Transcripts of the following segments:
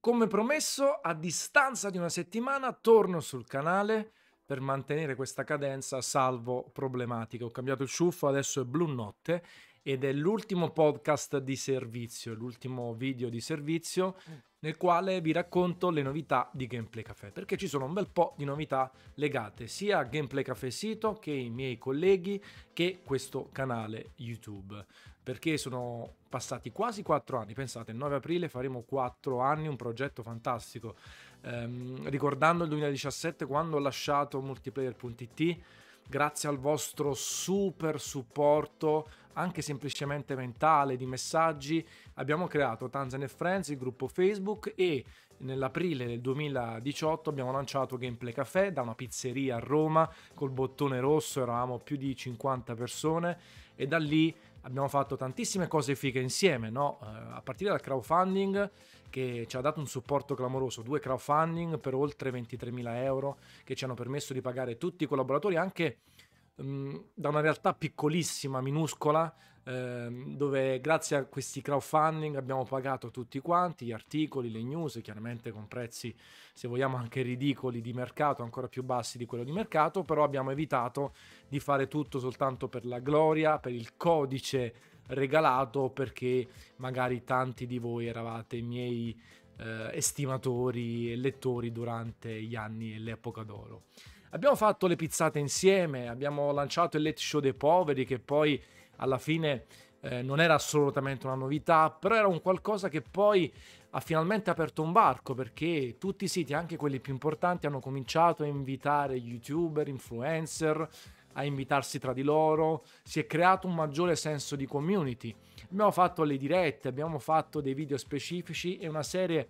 Come promesso, a distanza di una settimana torno sul canale per mantenere questa cadenza salvo problematiche. Ho cambiato il ciuffo, adesso è blu notte ed è l'ultimo podcast di servizio, l'ultimo video di servizio nel quale vi racconto le novità di Gameplay Café, perché ci sono un bel po' di novità legate sia a Gameplay Café sito che ai miei colleghi che questo canale YouTube, perché sono passati quasi 4 anni, pensate, il 9 aprile faremo 4 anni, un progetto fantastico, ehm, ricordando il 2017 quando ho lasciato multiplayer.it, grazie al vostro super supporto anche semplicemente mentale, di messaggi, abbiamo creato Tanzan Friends, il gruppo Facebook e nell'aprile del 2018 abbiamo lanciato Gameplay Café da una pizzeria a Roma col bottone rosso, eravamo più di 50 persone e da lì abbiamo fatto tantissime cose fighe insieme, no? Eh, a partire dal crowdfunding che ci ha dato un supporto clamoroso, due crowdfunding per oltre 23.000 euro che ci hanno permesso di pagare tutti i collaboratori anche Mm, da una realtà piccolissima, minuscola, ehm, dove grazie a questi crowdfunding abbiamo pagato tutti quanti gli articoli, le news, chiaramente con prezzi, se vogliamo, anche ridicoli di mercato, ancora più bassi di quello di mercato, però abbiamo evitato di fare tutto soltanto per la gloria, per il codice regalato, perché magari tanti di voi eravate miei eh, estimatori e lettori durante gli anni e l'epoca d'oro. Abbiamo fatto le pizzate insieme, abbiamo lanciato il Late Show dei poveri che poi alla fine eh, non era assolutamente una novità, però era un qualcosa che poi ha finalmente aperto un varco perché tutti i siti, anche quelli più importanti, hanno cominciato a invitare youtuber, influencer, a invitarsi tra di loro, si è creato un maggiore senso di community. Abbiamo fatto le dirette, abbiamo fatto dei video specifici e una serie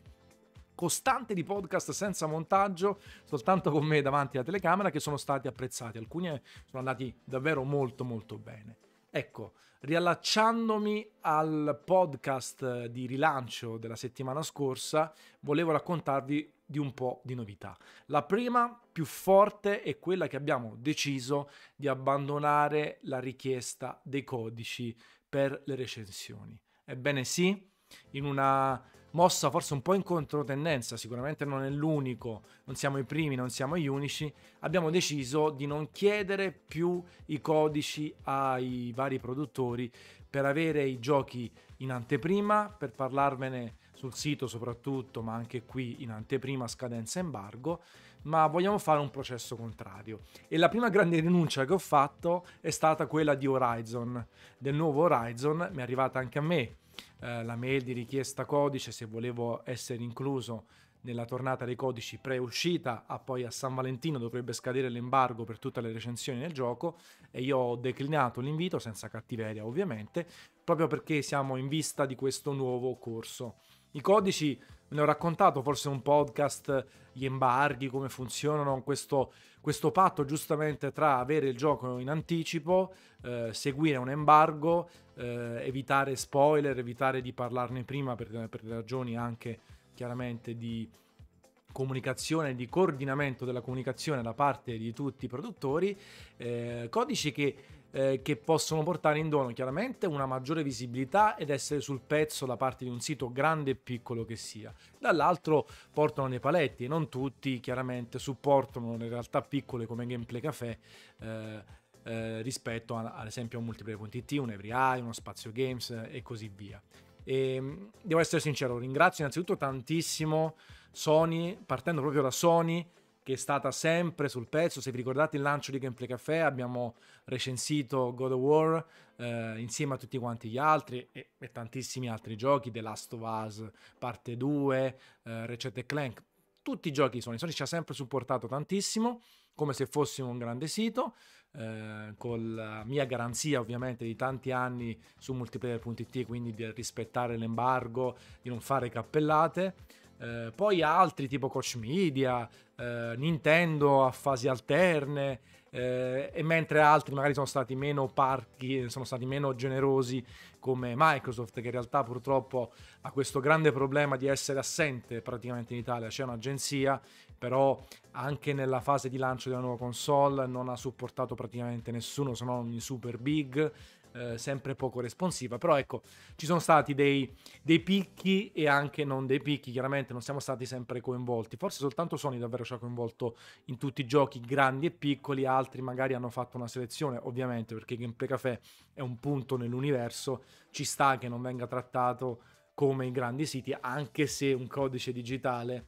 costante di podcast senza montaggio, soltanto con me davanti alla telecamera, che sono stati apprezzati. Alcuni sono andati davvero molto molto bene. Ecco, riallacciandomi al podcast di rilancio della settimana scorsa, volevo raccontarvi di un po' di novità. La prima, più forte, è quella che abbiamo deciso di abbandonare la richiesta dei codici per le recensioni. Ebbene sì, in una mossa forse un po' in controtendenza, sicuramente non è l'unico, non siamo i primi, non siamo gli unici, abbiamo deciso di non chiedere più i codici ai vari produttori per avere i giochi in anteprima, per parlarvene sul sito soprattutto, ma anche qui in anteprima scadenza embargo, ma vogliamo fare un processo contrario. E la prima grande rinuncia che ho fatto è stata quella di Horizon, del nuovo Horizon, mi è arrivata anche a me eh, la mail di richiesta codice se volevo essere incluso nella tornata dei codici pre-uscita, a poi a San Valentino dovrebbe scadere l'embargo per tutte le recensioni nel gioco e io ho declinato l'invito senza cattiveria ovviamente, proprio perché siamo in vista di questo nuovo corso. I codici ve ne ho raccontato forse un podcast, gli embarghi, come funzionano, questo, questo patto giustamente tra avere il gioco in anticipo, eh, seguire un embargo, eh, evitare spoiler, evitare di parlarne prima per, per ragioni anche chiaramente di comunicazione, di coordinamento della comunicazione da parte di tutti i produttori, eh, codici che eh, che possono portare in dono chiaramente una maggiore visibilità ed essere sul pezzo da parte di un sito grande e piccolo che sia. Dall'altro portano dei paletti e non tutti chiaramente supportano le realtà piccole come Gameplay Café. Eh, eh, rispetto a, ad esempio a un multiplayer.it, un EveryEye, uno Spazio Games e così via. E, ehm, devo essere sincero, ringrazio innanzitutto tantissimo Sony, partendo proprio da Sony, che è stata sempre sul pezzo. Se vi ricordate il lancio di Gameplay Café abbiamo recensito God of War eh, insieme a tutti quanti gli altri e, e, tantissimi altri giochi, The Last of Us parte 2, eh, Recette Clank, tutti i giochi Sony. Sony ci ha sempre supportato tantissimo, come se fossimo un grande sito, eh, con la mia garanzia ovviamente di tanti anni su multiplayer.it, quindi di rispettare l'embargo, di non fare cappellate. Eh, poi altri tipo Coach Media, eh, Nintendo a fasi alterne, eh, e mentre altri magari sono stati meno parchi, sono stati meno generosi come Microsoft, che in realtà purtroppo ha questo grande problema di essere assente praticamente in Italia, c'è un'agenzia, però anche nella fase di lancio della nuova console non ha supportato praticamente nessuno se non i super big, eh, sempre poco responsiva, però ecco, ci sono stati dei, dei, picchi e anche non dei picchi, chiaramente non siamo stati sempre coinvolti, forse soltanto Sony davvero ci ha coinvolto in tutti i giochi grandi e piccoli, altri magari hanno fatto una selezione, ovviamente perché Gameplay Café è un punto nell'universo, ci sta che non venga trattato come i grandi siti, anche se un codice digitale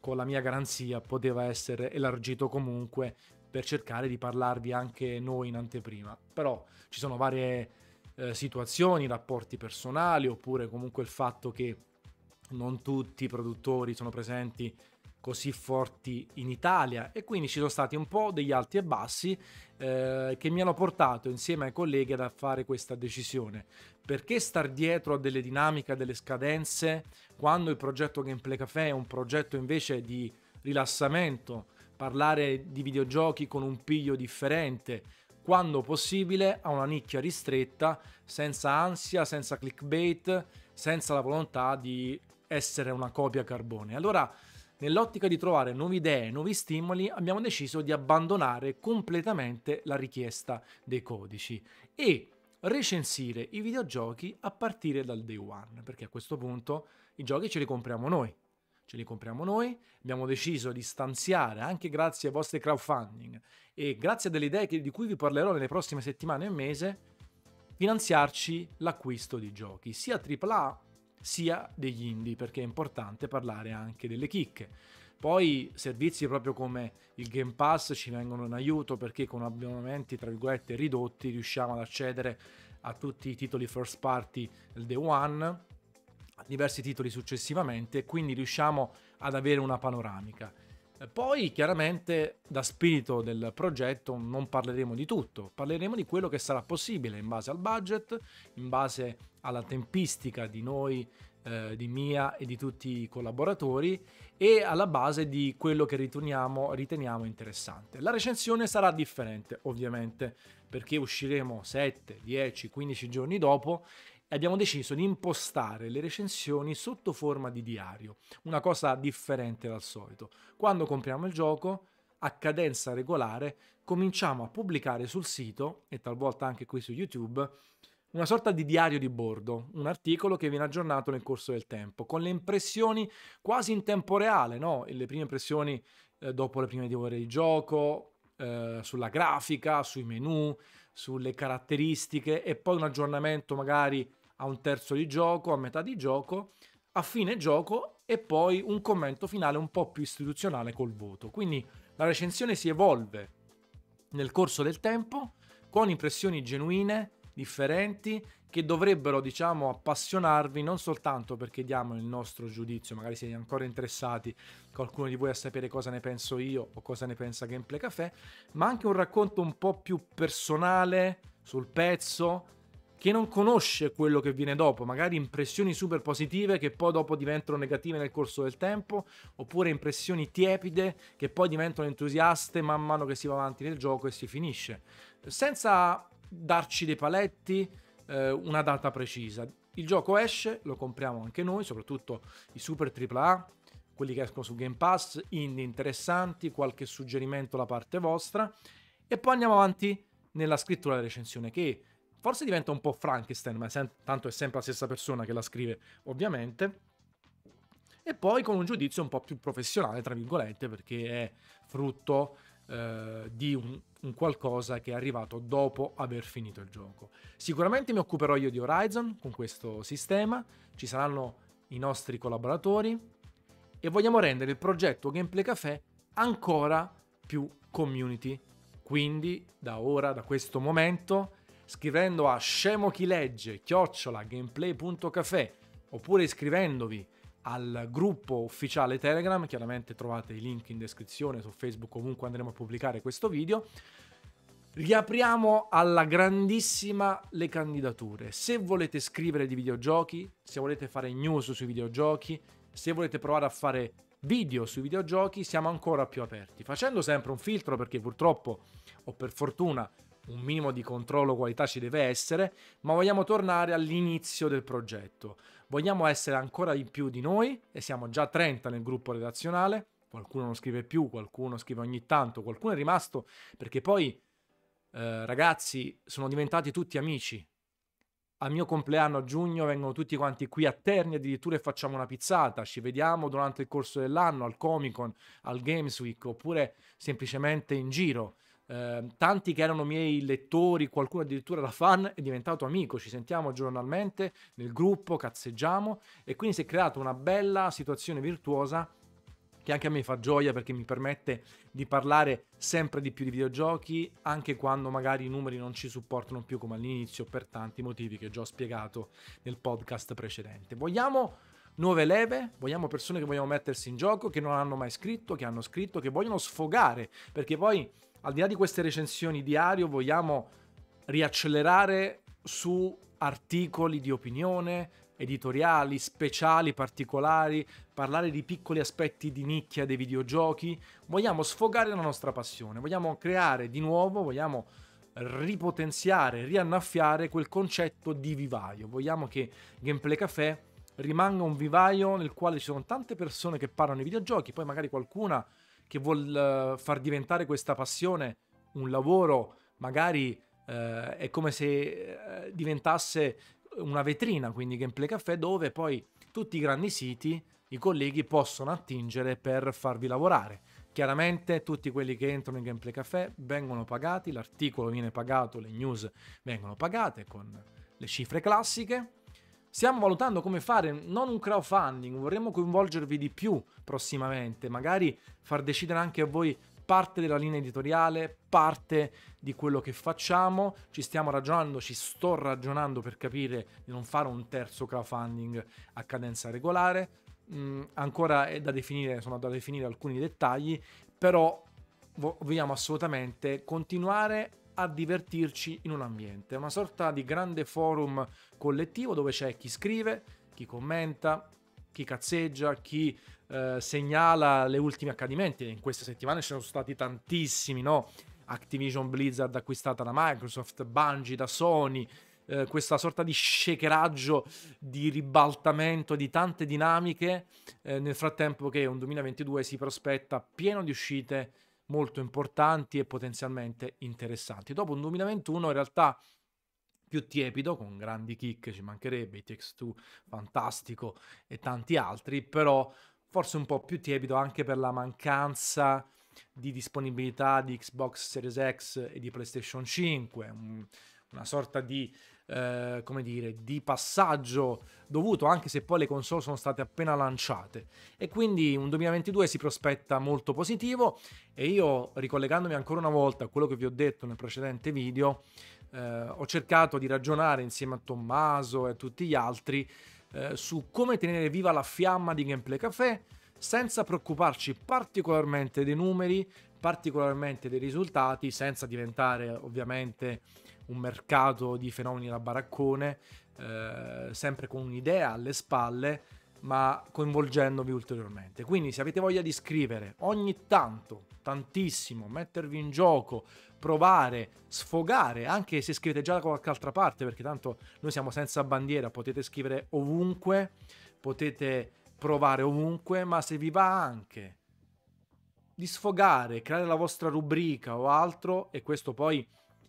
con la mia garanzia poteva essere elargito comunque per cercare di parlarvi anche noi in anteprima. Però ci sono varie eh, situazioni, rapporti personali, oppure comunque il fatto che non tutti i produttori sono presenti così forti in Italia e quindi ci sono stati un po' degli alti e bassi eh, che mi hanno portato insieme ai colleghi ad fare questa decisione. Perché star dietro a delle dinamiche, a delle scadenze, quando il progetto Gameplay Café è un progetto invece di rilassamento, parlare di videogiochi con un piglio differente, quando possibile a una nicchia ristretta, senza ansia, senza clickbait, senza la volontà di essere una copia carbone. Allora, nell'ottica di trovare nuove idee, nuovi stimoli, abbiamo deciso di abbandonare completamente la richiesta dei codici e recensire i videogiochi a partire dal day one, perché a questo punto i giochi ce li compriamo noi ce li compriamo noi, abbiamo deciso di stanziare anche grazie ai vostri crowdfunding e grazie a delle idee che, di cui vi parlerò nelle prossime settimane e mese, finanziarci l'acquisto di giochi, sia AAA sia degli indie, perché è importante parlare anche delle chicche. Poi servizi proprio come il Game Pass ci vengono in aiuto perché con abbonamenti tra virgolette ridotti riusciamo ad accedere a tutti i titoli first party del day one diversi titoli successivamente quindi riusciamo ad avere una panoramica. Poi chiaramente da spirito del progetto non parleremo di tutto, parleremo di quello che sarà possibile in base al budget, in base alla tempistica di noi, eh, di Mia e di tutti i collaboratori e alla base di quello che riteniamo interessante. La recensione sarà differente ovviamente perché usciremo 7, 10, 15 giorni dopo abbiamo deciso di impostare le recensioni sotto forma di diario, una cosa differente dal solito. Quando compriamo il gioco, a cadenza regolare, cominciamo a pubblicare sul sito e talvolta anche qui su YouTube una sorta di diario di bordo, un articolo che viene aggiornato nel corso del tempo, con le impressioni quasi in tempo reale, no? le prime impressioni eh, dopo le prime due ore di gioco, eh, sulla grafica, sui menu, sulle caratteristiche e poi un aggiornamento magari a un terzo di gioco, a metà di gioco, a fine gioco e poi un commento finale un po' più istituzionale col voto. Quindi la recensione si evolve nel corso del tempo con impressioni genuine, differenti, che dovrebbero, diciamo, appassionarvi non soltanto perché diamo il nostro giudizio, magari siete ancora interessati, qualcuno di voi a sapere cosa ne penso io o cosa ne pensa Gameplay Café, ma anche un racconto un po' più personale sul pezzo, che non conosce quello che viene dopo, magari impressioni super positive che poi dopo diventano negative nel corso del tempo, oppure impressioni tiepide che poi diventano entusiaste man mano che si va avanti nel gioco e si finisce, senza darci dei paletti, eh, una data precisa. Il gioco esce, lo compriamo anche noi, soprattutto i super AAA, quelli che escono su Game Pass, indie interessanti, qualche suggerimento da parte vostra, e poi andiamo avanti nella scrittura della recensione che Forse diventa un po' Frankenstein, ma sem- tanto è sempre la stessa persona che la scrive, ovviamente. E poi con un giudizio un po' più professionale, tra virgolette, perché è frutto eh, di un, un, qualcosa che è arrivato dopo aver finito il gioco. Sicuramente mi occuperò io di Horizon con questo sistema, ci saranno i nostri collaboratori e vogliamo rendere il progetto Gameplay Café ancora più community. Quindi da ora, da questo momento, scrivendo a scemo chi legge chiocciola gameplay.cafè oppure iscrivendovi al gruppo ufficiale Telegram, chiaramente trovate i link in descrizione su Facebook ovunque andremo a pubblicare questo video. Riapriamo alla grandissima le candidature. Se volete scrivere di videogiochi, se volete fare news sui videogiochi, se volete provare a fare video sui videogiochi, siamo ancora più aperti. Facendo sempre un filtro perché purtroppo o per fortuna un minimo di controllo qualità ci deve essere, ma vogliamo tornare all'inizio del progetto. Vogliamo essere ancora di più di noi e siamo già 30 nel gruppo redazionale. Qualcuno non scrive più, qualcuno scrive ogni tanto, qualcuno è rimasto perché poi eh, ragazzi sono diventati tutti amici. Al mio compleanno a giugno vengono tutti quanti qui a Terni, addirittura facciamo una pizzata, ci vediamo durante il corso dell'anno al Comic Con, al Games Week oppure semplicemente in giro. Eh, tanti che erano miei lettori, qualcuno addirittura da fan, è diventato amico. Ci sentiamo giornalmente nel gruppo, cazzeggiamo e quindi si è creata una bella situazione virtuosa che anche a me fa gioia perché mi permette di parlare sempre di più di videogiochi, anche quando magari i numeri non ci supportano più come all'inizio, per tanti motivi che già ho spiegato nel podcast precedente. Vogliamo nuove leve, vogliamo persone che vogliono mettersi in gioco, che non hanno mai scritto, che hanno scritto, che vogliono sfogare, perché poi al di là di queste recensioni diario vogliamo riaccelerare su articoli di opinione, editoriali, speciali, particolari, parlare di piccoli aspetti di nicchia dei videogiochi, vogliamo sfogare la nostra passione, vogliamo creare di nuovo, vogliamo ripotenziare, riannaffiare quel concetto di vivaio, vogliamo che Gameplay Café rimanga un vivaio nel quale ci sono tante persone che parlano di videogiochi, poi magari qualcuna che vuol uh, far diventare questa passione un lavoro, magari uh, è come se uh, diventasse una vetrina, quindi Gameplay Café, dove poi tutti i grandi siti, i colleghi possono attingere per farvi lavorare. Chiaramente tutti quelli che entrano in Gameplay Café vengono pagati, l'articolo viene pagato, le news vengono pagate con le cifre classiche. Stiamo valutando come fare non un crowdfunding, vorremmo coinvolgervi di più prossimamente, magari far decidere anche a voi parte della linea editoriale, parte di quello che facciamo. Ci stiamo ragionando, ci sto ragionando per capire di non fare un terzo crowdfunding a cadenza regolare. Mm, ancora è da definire, sono da definire alcuni dettagli, però vogliamo assolutamente continuare a divertirci in un ambiente, una sorta di grande forum collettivo dove c'è chi scrive, chi commenta, chi cazzeggia, chi eh, segnala le ultime accadimenti. In queste settimane ci sono stati tantissimi, no? Activision Blizzard acquistata da Microsoft, Bungie da Sony, eh, questa sorta di shakeraggio, di ribaltamento di tante dinamiche, eh, nel frattempo che un 2022 si prospetta pieno di uscite molto importanti e potenzialmente interessanti. Dopo un 2021 in realtà più tiepido, con grandi kick, ci mancherebbe, i Takes Two, fantastico e tanti altri, però forse un po' più tiepido anche per la mancanza di disponibilità di Xbox Series X e di PlayStation 5, un, una sorta di, eh, come dire, di passaggio dovuto anche se poi le console sono state appena lanciate. E quindi un 2022 si prospetta molto positivo e io ricollegandomi ancora una volta a quello che vi ho detto nel precedente video eh, ho cercato di ragionare insieme a Tommaso e a tutti gli altri eh, su come tenere viva la fiamma di Gameplay Café senza preoccuparci particolarmente dei numeri, particolarmente dei risultati, senza diventare ovviamente un mercato di fenomeni da baraccone, eh, sempre con un'idea alle spalle, ma coinvolgendovi ulteriormente. Quindi se avete voglia di scrivere ogni tanto, tantissimo, mettervi in gioco, provare, sfogare, anche se scrivete già da qualche altra parte, perché tanto noi siamo senza bandiera, potete scrivere ovunque, potete provare ovunque, ma se vi va anche di sfogare, creare la vostra rubrica o altro, e questo poi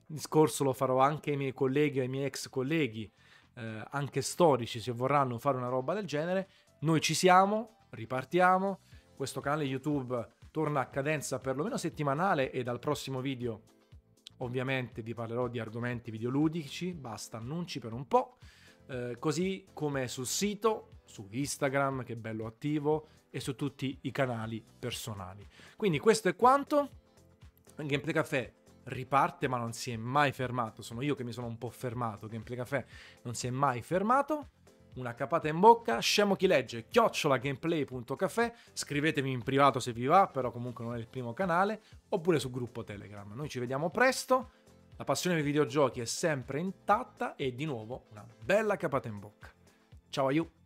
discorso lo farò anche ai miei colleghi, ai miei ex colleghi, eh, anche storici, se vorranno fare una roba del genere, noi ci siamo, ripartiamo, questo canale YouTube torna a cadenza perlomeno settimanale e dal prossimo video Ovviamente vi parlerò di argomenti videoludici, basta annunci per un po', eh, così come sul sito, su Instagram che è bello attivo e su tutti i canali personali. Quindi questo è quanto. Gameplay Café riparte ma non si è mai fermato, sono io che mi sono un po' fermato, Gameplay Café non si è mai fermato una capata in bocca, scemo chi legge, chiocciolagameplay.cafè, scrivetemi in privato se vi va, però comunque non è il primo canale, oppure sul gruppo Telegram. Noi ci vediamo presto, la passione dei videogiochi è sempre intatta e di nuovo una bella capata in bocca. Ciao a you!